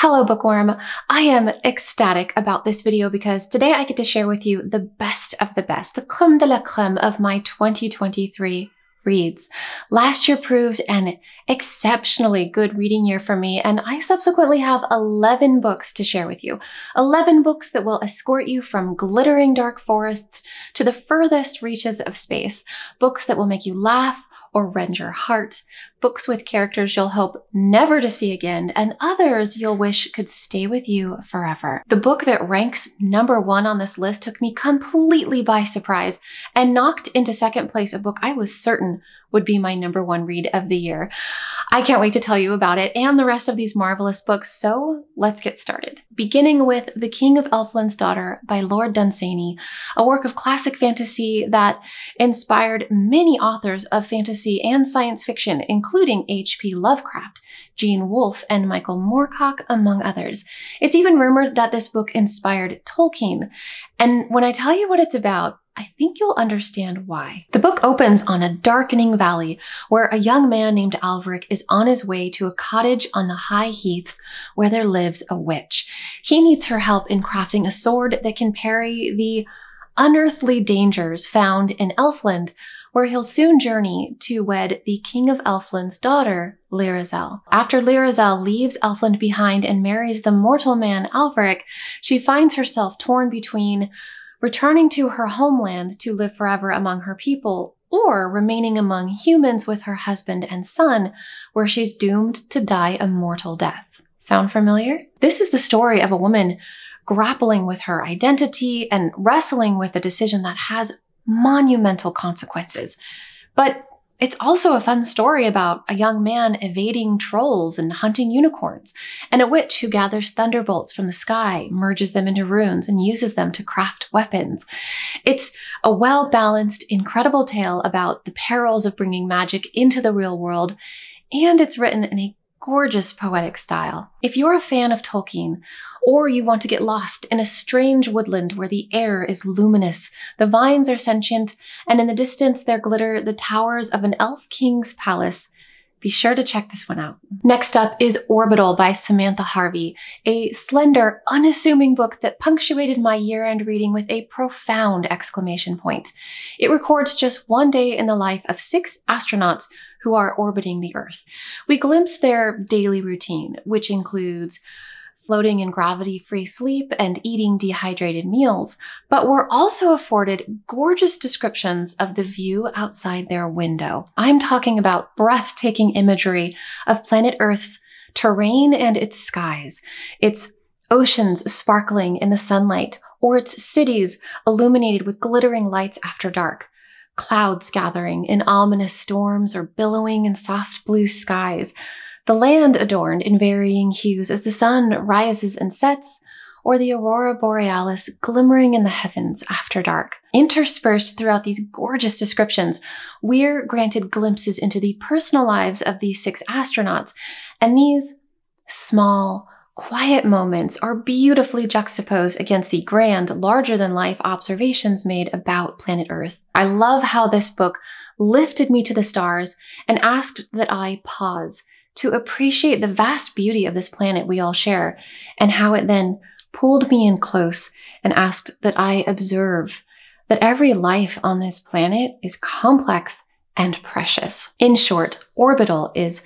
Hello, bookworm. I am ecstatic about this video because today I get to share with you the best of the best, the creme de la creme of my 2023 reads. Last year proved an exceptionally good reading year for me, and I subsequently have 11 books to share with you. 11 books that will escort you from glittering dark forests to the furthest reaches of space. Books that will make you laugh, or rend your heart, books with characters you'll hope never to see again, and others you'll wish could stay with you forever. The book that ranks number one on this list took me completely by surprise and knocked into second place a book I was certain would be my number one read of the year. I can't wait to tell you about it and the rest of these marvelous books, so let's get started. Beginning with The King of Elfland's Daughter by Lord Dunsany, a work of classic fantasy that inspired many authors of fantasy and science fiction, including H.P. Lovecraft, Gene Wolfe, and Michael Moorcock, among others. It's even rumored that this book inspired Tolkien. And when I tell you what it's about, I think you'll understand why. The book opens on a darkening valley where a young man named Alveric is on his way to a cottage on the high heaths where there lives a witch. He needs her help in crafting a sword that can parry the unearthly dangers found in Elfland, where he'll soon journey to wed the King of Elfland's daughter, Lyrazel. After Lyrazel leaves Elfland behind and marries the mortal man Alveric, she finds herself torn between returning to her homeland to live forever among her people, or remaining among humans with her husband and son, where she's doomed to die a mortal death. Sound familiar? This is the story of a woman grappling with her identity and wrestling with a decision that has monumental consequences. But it's also a fun story about a young man evading trolls and hunting unicorns, and a witch who gathers thunderbolts from the sky, merges them into runes, and uses them to craft weapons. It's a well balanced, incredible tale about the perils of bringing magic into the real world, and it's written in a gorgeous poetic style. If you're a fan of Tolkien, or you want to get lost in a strange woodland where the air is luminous, the vines are sentient, and in the distance there glitter the towers of an elf king's palace, be sure to check this one out. Next up is Orbital by Samantha Harvey, a slender, unassuming book that punctuated my year-end reading with a profound exclamation point. It records just one day in the life of six astronauts who are orbiting the Earth. We glimpse their daily routine, which includes floating in gravity free sleep and eating dehydrated meals, but we're also afforded gorgeous descriptions of the view outside their window. I'm talking about breathtaking imagery of planet Earth's terrain and its skies, its oceans sparkling in the sunlight, or its cities illuminated with glittering lights after dark clouds gathering in ominous storms or billowing in soft blue skies, the land adorned in varying hues as the sun rises and sets, or the aurora borealis glimmering in the heavens after dark. Interspersed throughout these gorgeous descriptions, we're granted glimpses into the personal lives of these six astronauts, and these small, quiet moments are beautifully juxtaposed against the grand, larger than life observations made about planet Earth. I love how this book lifted me to the stars and asked that I pause to appreciate the vast beauty of this planet we all share and how it then pulled me in close and asked that I observe that every life on this planet is complex and precious. In short, Orbital is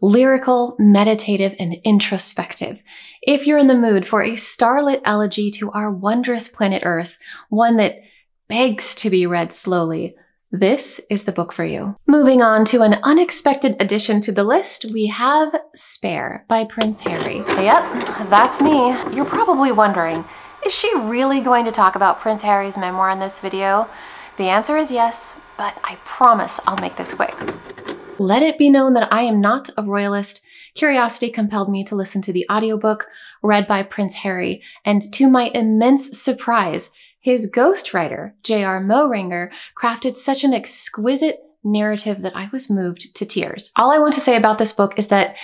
lyrical, meditative, and introspective. If you're in the mood for a starlit elegy to our wondrous planet Earth, one that begs to be read slowly, this is the book for you. Moving on to an unexpected addition to the list, we have Spare by Prince Harry. Yep, that's me. You're probably wondering, is she really going to talk about Prince Harry's memoir in this video? The answer is yes, but I promise I'll make this quick. Let it be known that I am not a royalist. Curiosity compelled me to listen to the audiobook read by Prince Harry, and to my immense surprise, his ghostwriter, J.R. Moehringer, crafted such an exquisite narrative that I was moved to tears. All I want to say about this book is that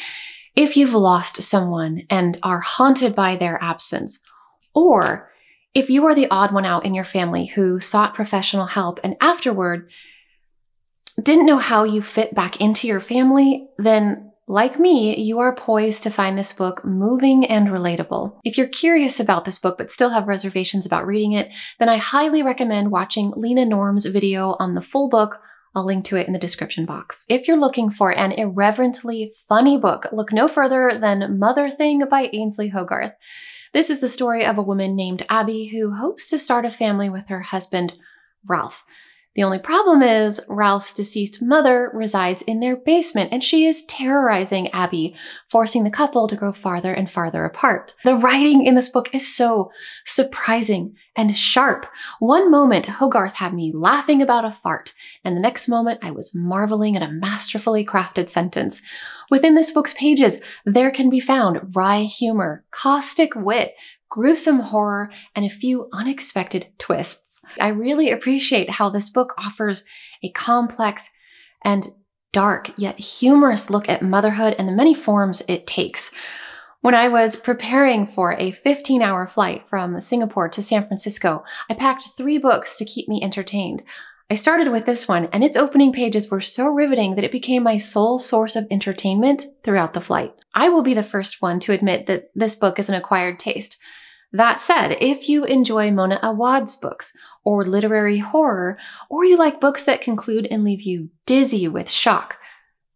if you've lost someone and are haunted by their absence, or if you are the odd one out in your family who sought professional help and afterward didn't know how you fit back into your family, then like me, you are poised to find this book moving and relatable. If you're curious about this book but still have reservations about reading it, then I highly recommend watching Leena Norms' video on the full book. I'll link to it in the description box. If you're looking for an irreverently funny book, look no further than Motherthing by Ainslie Hogarth. This is the story of a woman named Abby who hopes to start a family with her husband, Ralph. The only problem is Ralph's deceased mother resides in their basement and she is terrorizing Abby, forcing the couple to grow farther and farther apart. The writing in this book is so surprising and sharp. One moment, Hogarth had me laughing about a fart, and the next moment, I was marveling at a masterfully crafted sentence. Within this book's pages, there can be found wry humor, caustic wit, gruesome horror, and a few unexpected twists. I really appreciate how this book offers a complex and dark yet humorous look at motherhood and the many forms it takes. When I was preparing for a 15 hour flight from Singapore to San Francisco, I packed three books to keep me entertained. I started with this one, and its opening pages were so riveting that it became my sole source of entertainment throughout the flight. I will be the first one to admit that this book is an acquired taste. That said, if you enjoy Mona Awad's books or literary horror, or you like books that conclude and leave you dizzy with shock,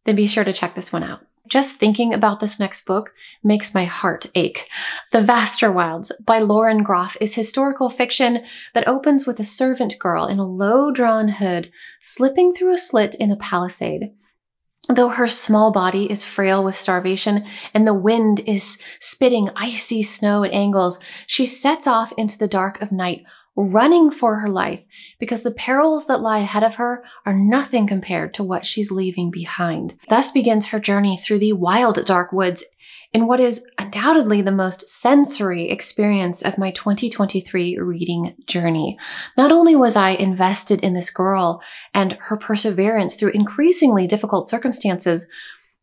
then be sure to check this one out. Just thinking about this next book makes my heart ache. The Vaster Wilds by Lauren Groff is historical fiction that opens with a servant girl in a low drawn hood slipping through a slit in a palisade. Though her small body is frail with starvation and the wind is spitting icy snow at angles, she sets off into the dark of night, running for her life because the perils that lie ahead of her are nothing compared to what she's leaving behind. Thus begins her journey through the wild dark woods in what is undoubtedly the most sensory experience of my 2023 reading journey. Not only was I invested in this girl and her perseverance through increasingly difficult circumstances,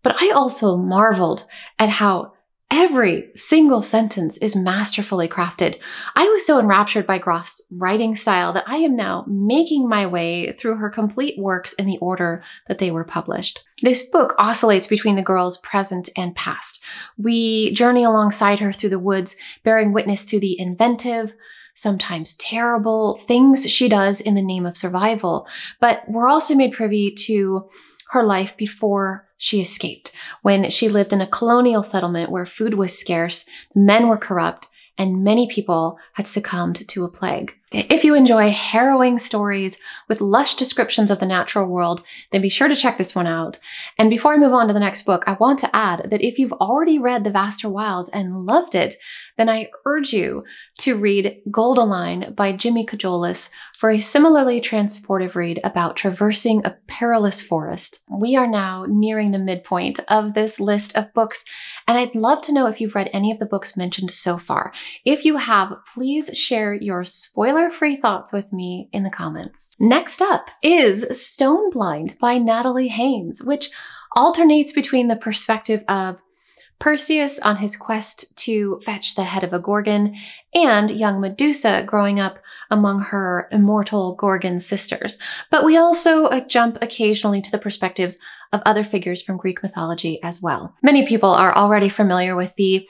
but I also marveled at how Every single sentence is masterfully crafted. I was so enraptured by Groff's writing style that I am now making my way through her complete works in the order that they were published. This book oscillates between the girl's present and past. We journey alongside her through the woods, bearing witness to the inventive, sometimes terrible things she does in the name of survival. But we're also made privy to her life before she escaped, when she lived in a colonial settlement where food was scarce, men were corrupt, and many people had succumbed to a plague. If you enjoy harrowing stories with lush descriptions of the natural world, then be sure to check this one out. And before I move on to the next book, I want to add that if you've already read The Vaster Wilds and loved it, then I urge you to read Goldenline by Jimmy Kojolis for a similarly transportive read about traversing a perilous forest. We are now nearing the midpoint of this list of books, and I'd love to know if you've read any of the books mentioned so far. If you have, please share your spoiler free thoughts with me in the comments. Next up is Stone Blind by Natalie Haynes, which alternates between the perspective of Perseus on his quest to fetch the head of a Gorgon, and young Medusa growing up among her immortal Gorgon sisters. But we also uh, jump occasionally to the perspectives of other figures from Greek mythology as well. Many people are already familiar with the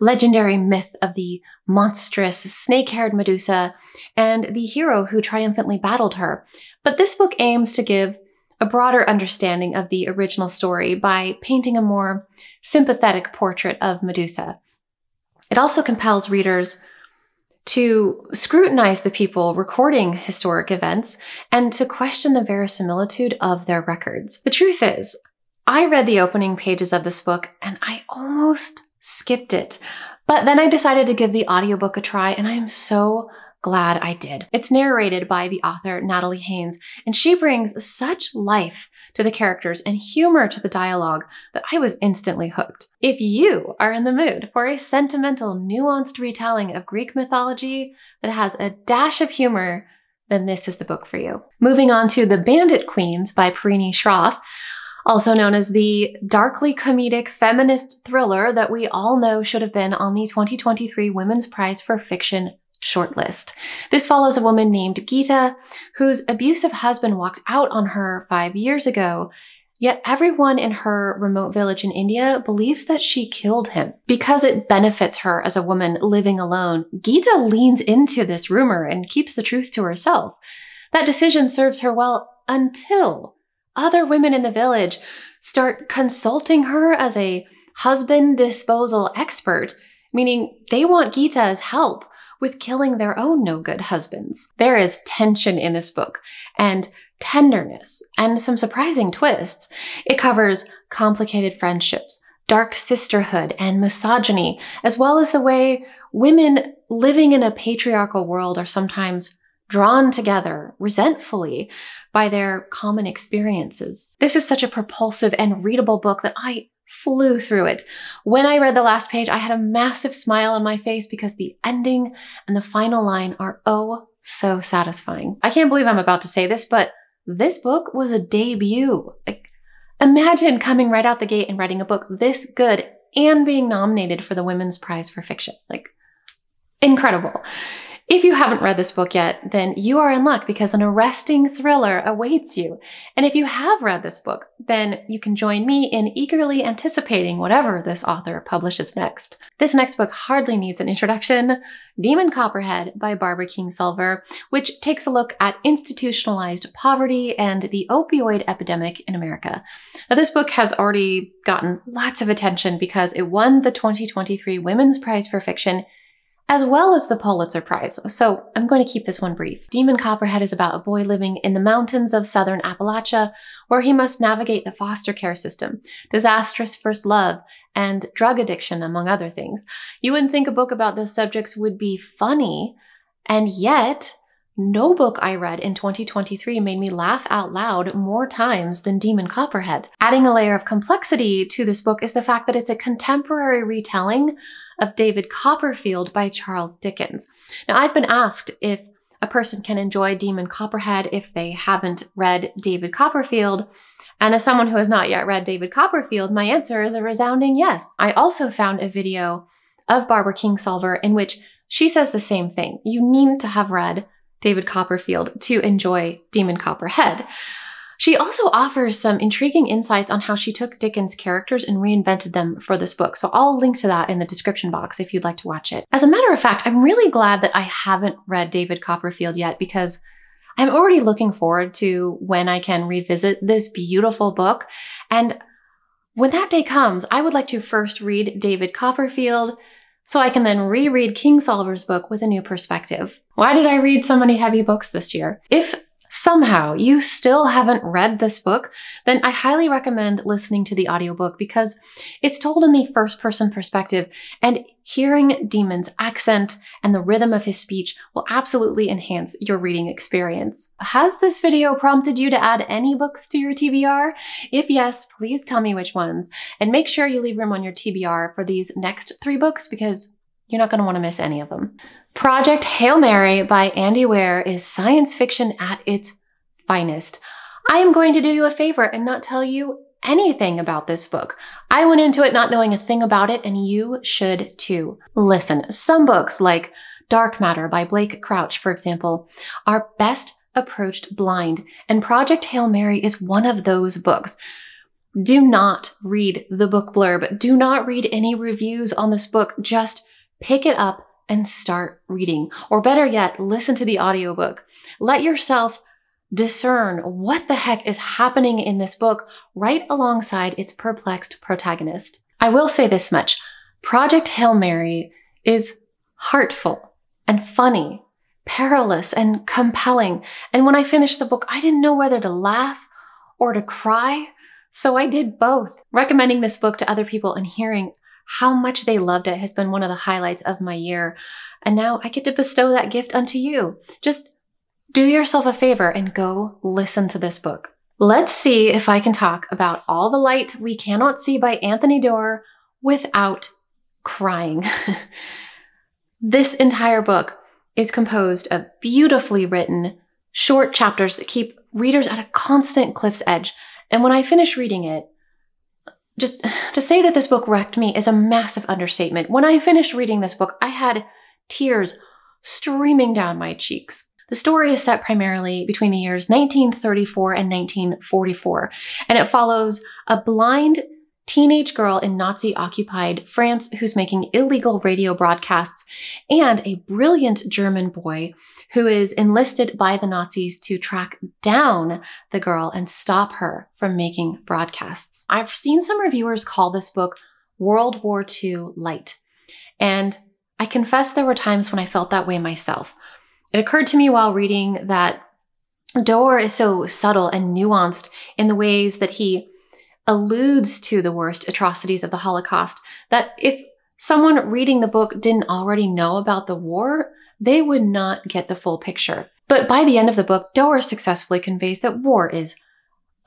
legendary myth of the monstrous snake haired Medusa and the hero who triumphantly battled her. But this book aims to give a broader understanding of the original story by painting a more sympathetic portrait of Medusa. It also compels readers to scrutinize the people recording historic events and to question the verisimilitude of their records. The truth is, I read the opening pages of this book and I almost skipped it. But then I decided to give the audiobook a try and I am so glad I did. It's narrated by the author Natalie Haynes, and she brings such life to the characters and humor to the dialogue that I was instantly hooked. If you are in the mood for a sentimental, nuanced retelling of Greek mythology that has a dash of humor, then this is the book for you. Moving on to The Bandit Queens by Parini Shroff, also known as the darkly comedic feminist thriller that we all know should have been on the 2023 Women's Prize for Fiction shortlist. This follows a woman named Geeta, whose abusive husband walked out on her five years ago, Yet everyone in her remote village in India believes that she killed him. Because it benefits her as a woman living alone, Geeta leans into this rumor and keeps the truth to herself. That decision serves her well until other women in the village start consulting her as a husband disposal expert, meaning they want Geeta's help with killing their own no good husbands. There is tension in this book and tenderness and some surprising twists. It covers complicated friendships, dark sisterhood, and misogyny, as well as the way women living in a patriarchal world are sometimes drawn together resentfully by their common experiences. This is such a propulsive and readable book that I flew through it. When I read the last page, I had a massive smile on my face because the ending and the final line are oh so satisfying. I can't believe I'm about to say this, but this book was a debut. Like, imagine coming right out the gate and writing a book this good and being nominated for the Women's Prize for Fiction. Like, incredible. If you haven't read this book yet, then you are in luck because an arresting thriller awaits you. And if you have read this book, then you can join me in eagerly anticipating whatever this author publishes next. This next book hardly needs an introduction Demon Copperhead by Barbara Kingsolver, which takes a look at institutionalized poverty and the opioid epidemic in America. Now, this book has already gotten lots of attention because it won the 2023 Women's Prize for Fiction as well as the Pulitzer Prize. So I'm going to keep this one brief. Demon Copperhead is about a boy living in the mountains of southern Appalachia where he must navigate the foster care system, disastrous first love, and drug addiction, among other things. You wouldn't think a book about those subjects would be funny, and yet no book I read in 2023 made me laugh out loud more times than Demon Copperhead. Adding a layer of complexity to this book is the fact that it's a contemporary retelling of David Copperfield by Charles Dickens. Now, I've been asked if a person can enjoy Demon Copperhead if they haven't read David Copperfield. And as someone who has not yet read David Copperfield, my answer is a resounding yes. I also found a video of Barbara Kingsolver in which she says the same thing. You need to have read David Copperfield to enjoy Demon Copperhead. She also offers some intriguing insights on how she took Dickens' characters and reinvented them for this book. So I'll link to that in the description box if you'd like to watch it. As a matter of fact, I'm really glad that I haven't read David Copperfield yet because I'm already looking forward to when I can revisit this beautiful book. And when that day comes, I would like to first read David Copperfield, so I can then reread Kingsolver's book with a new perspective. Why did I read so many heavy books this year? If somehow you still haven't read this book, then I highly recommend listening to the audiobook because it's told in the first person perspective and hearing Demon's accent and the rhythm of his speech will absolutely enhance your reading experience. Has this video prompted you to add any books to your TBR? If yes, please tell me which ones and make sure you leave room on your TBR for these next three books because you're not going to want to miss any of them. Project Hail Mary by Andy Weir is science fiction at its finest. I am going to do you a favor and not tell you anything about this book. I went into it not knowing a thing about it, and you should too. Listen, some books like Dark Matter by Blake Crouch, for example, are best approached blind, and Project Hail Mary is one of those books. Do not read the book blurb. Do not read any reviews on this book. Just pick it up and start reading. Or better yet, listen to the audiobook. Let yourself discern what the heck is happening in this book right alongside its perplexed protagonist. I will say this much Project Hail Mary is heartful and funny, perilous and compelling. And when I finished the book, I didn't know whether to laugh or to cry. So I did both. Recommending this book to other people and hearing how much they loved it has been one of the highlights of my year. And now I get to bestow that gift unto you. Just do yourself a favor and go listen to this book. Let's see if I can talk about All the Light We Cannot See by Anthony Doerr without crying. this entire book is composed of beautifully written short chapters that keep readers at a constant cliff's edge. And when I finish reading it, just to say that this book wrecked me is a massive understatement. When I finished reading this book, I had tears streaming down my cheeks. The story is set primarily between the years 1934 and 1944, and it follows a blind teenage girl in Nazi occupied France who's making illegal radio broadcasts, and a brilliant German boy who is enlisted by the Nazis to track down the girl and stop her from making broadcasts. I've seen some reviewers call this book World War II Light, and I confess there were times when I felt that way myself. It occurred to me while reading that Doerr is so subtle and nuanced in the ways that he alludes to the worst atrocities of the Holocaust, that if someone reading the book didn't already know about the war, they would not get the full picture. But by the end of the book, Doerr successfully conveys that war is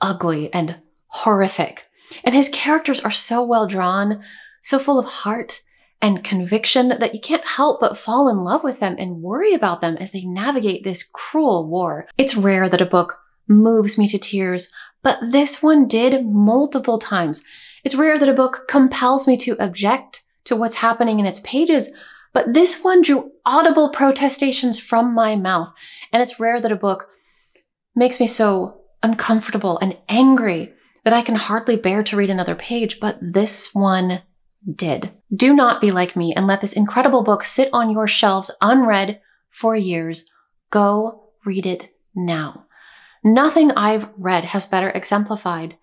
ugly and horrific. And his characters are so well drawn, so full of heart and conviction that you can't help but fall in love with them and worry about them as they navigate this cruel war. It's rare that a book moves me to tears but this one did multiple times. It's rare that a book compels me to object to what's happening in its pages, but this one drew audible protestations from my mouth. And it's rare that a book makes me so uncomfortable and angry that I can hardly bear to read another page, but this one did. Do not be like me and let this incredible book sit on your shelves unread for years. Go read it now. Nothing I've read has better exemplified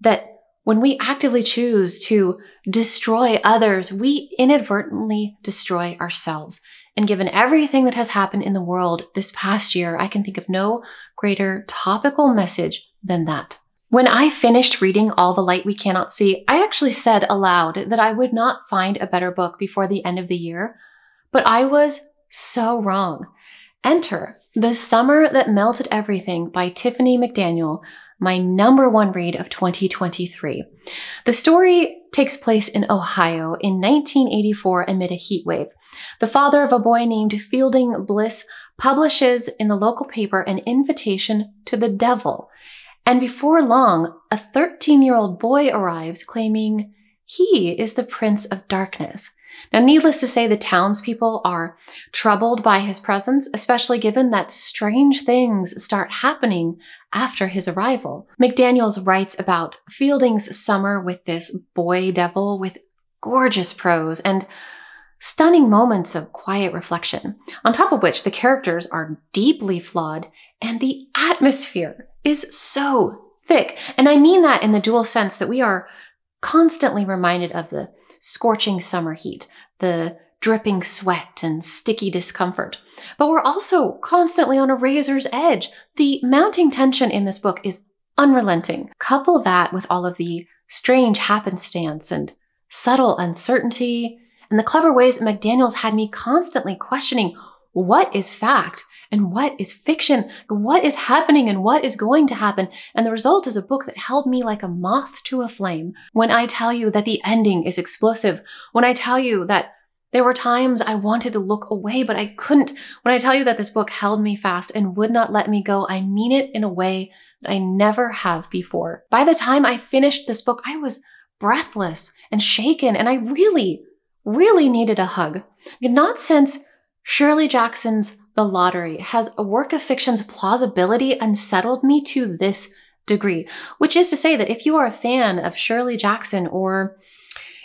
that when we actively choose to destroy others, we inadvertently destroy ourselves. And given everything that has happened in the world this past year, I can think of no greater topical message than that. When I finished reading All the Light We Cannot See, I actually said aloud that I would not find a better book before the end of the year, but I was so wrong. Enter The Summer That Melted Everything by Tiffany McDaniel, my number one read of 2023. The story takes place in Ohio in 1984 amid a heat wave. The father of a boy named Fielding Bliss publishes in the local paper an invitation to the devil. And before long, a 13 year old boy arrives claiming he is the Prince of Darkness. Now, needless to say, the townspeople are troubled by his presence, especially given that strange things start happening after his arrival. McDaniels writes about Fielding's summer with this boy devil with gorgeous prose and stunning moments of quiet reflection, on top of which the characters are deeply flawed and the atmosphere is so thick. And I mean that in the dual sense that we are constantly reminded of the scorching summer heat, the dripping sweat and sticky discomfort. But we're also constantly on a razor's edge. The mounting tension in this book is unrelenting. Couple that with all of the strange happenstance and subtle uncertainty and the clever ways that McDaniels had me constantly questioning what is fact and what is fiction, what is happening and what is going to happen. And the result is a book that held me like a moth to a flame. When I tell you that the ending is explosive, when I tell you that there were times I wanted to look away, but I couldn't. When I tell you that this book held me fast and would not let me go, I mean it in a way that I never have before. By the time I finished this book, I was breathless and shaken, and I really, really needed a hug. Not since Shirley Jackson's The Lottery has a work of fiction's plausibility unsettled me to this degree, which is to say that if you are a fan of Shirley Jackson or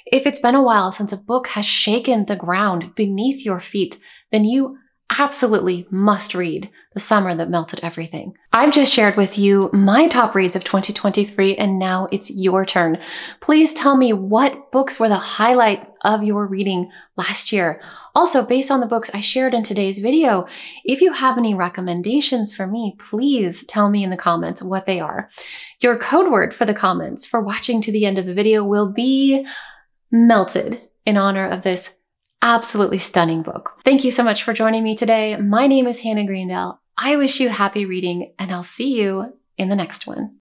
if it's been a while since a book has shaken the ground beneath your feet, then you absolutely must read The Summer That Melted Everything. I've just shared with you my top reads of 2023, and now it's your turn. Please tell me what books were the highlights of your reading last year. Also, based on the books I shared in today's video, if you have any recommendations for me, please tell me in the comments what they are. Your code word for the comments for watching to the end of the video will be melted in honor of this absolutely stunning book. Thank you so much for joining me today. My name is Hannah Greendale. I wish you happy reading, and I'll see you in the next one.